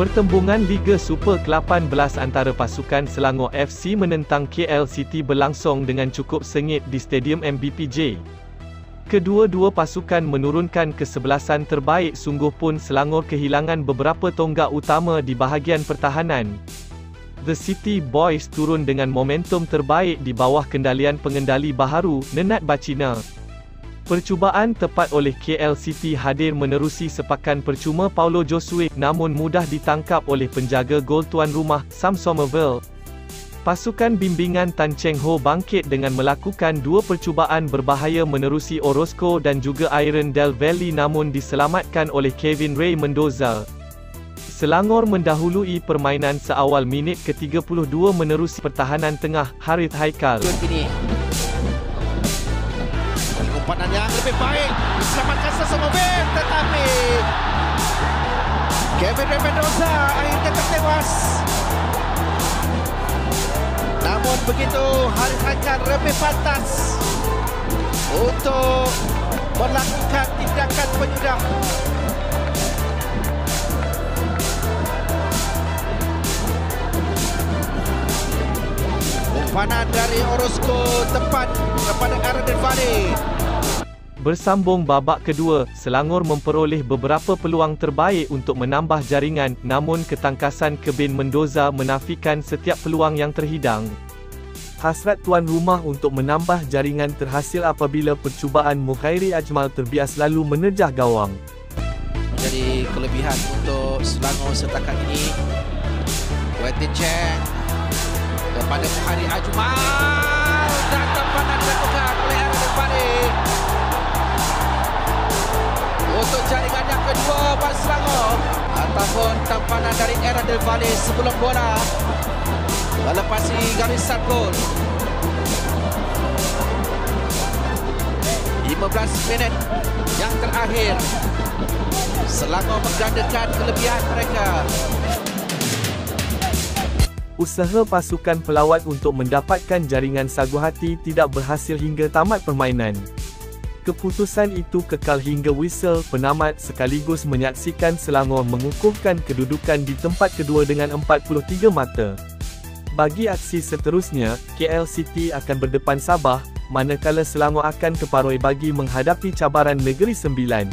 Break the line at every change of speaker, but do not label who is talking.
Pertembungan Liga Super ke-18 antara pasukan Selangor FC menentang KL City berlangsung dengan cukup sengit di Stadium MBPJ. Kedua-dua pasukan menurunkan kesebelasan terbaik sungguh pun Selangor kehilangan beberapa tonggak utama di bahagian pertahanan. The City Boys turun dengan momentum terbaik di bawah kendalian pengendali baharu, Nenad Bacina. Percubaan tepat oleh KL City hadir menerusi sepakan percuma Paulo Josue namun mudah ditangkap oleh penjaga gol tuan rumah, Sam Somerville. Pasukan bimbingan Tan Cheng Ho bangkit dengan melakukan dua percubaan berbahaya menerusi Orozco dan juga Iron Del Valle namun diselamatkan oleh Kevin Ray Mendoza. Selangor mendahului permainan seawal minit ke-32 menerusi pertahanan tengah, Harith Haikal.
Umpankan yang lebih baik. Diselamatkan Sesemovil Tetapi Kevin Mendoza Akhirnya tertewas Namun begitu Hari Hakan lebih pantas Untuk Melakukan tindakan penyudah Umpanan dari Orozco tepat kepada Aaron Valley.
Bersambung babak kedua, Selangor memperoleh beberapa peluang terbaik untuk menambah jaringan, namun ketangkasan Kebin Mendoza menafikan setiap peluang yang terhidang. Hasrat tuan rumah untuk menambah jaringan terhasil apabila percubaan Mukhairi Ajmal terbias lalu menerjah gawang.
Menjadi kelebihan untuk Selangor setakat ini. Quentin Cheng kepada Mukhairi Ajmal jaringan yang kedua buat Selangor. Ataupun tampanan dari era Del Valle sebelum bola. Melepasi garisan gol 15 minit yang terakhir. Selangor menggandakan kelebihan mereka.
Usaha pasukan pelawat untuk mendapatkan jaringan sagu hati tidak berhasil hingga tamat permainan. Keputusan itu kekal hingga whistle penamat sekaligus menyaksikan Selangor mengukuhkan kedudukan di tempat kedua dengan 43 mata. Bagi aksi seterusnya, KL City akan berdepan Sabah, manakala Selangor akan ke Paroi bagi menghadapi cabaran Negeri Sembilan.